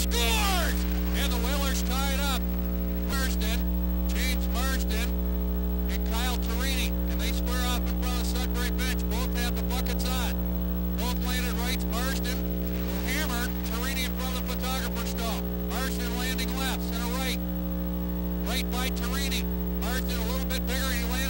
scores! And the Whalers tie it up. Marsden, James Marsden, and Kyle Torini, and they square off in front of Sudbury bench. Both have the buckets on. Both landed rights. Marsden will hammer Torini in front of the photographer stall. Marsden landing left, center right. Right by Torini. Marsden a little bit bigger. He landed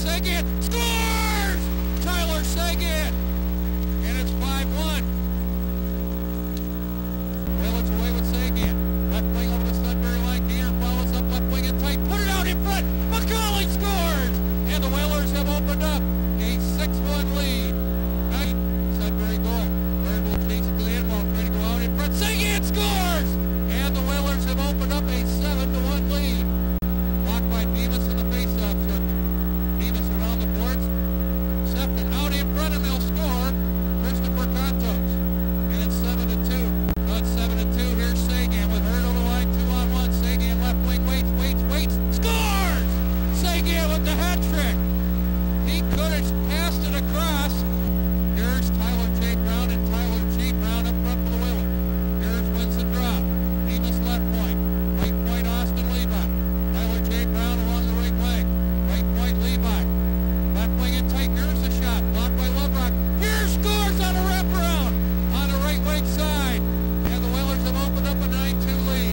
Takes it again. Score!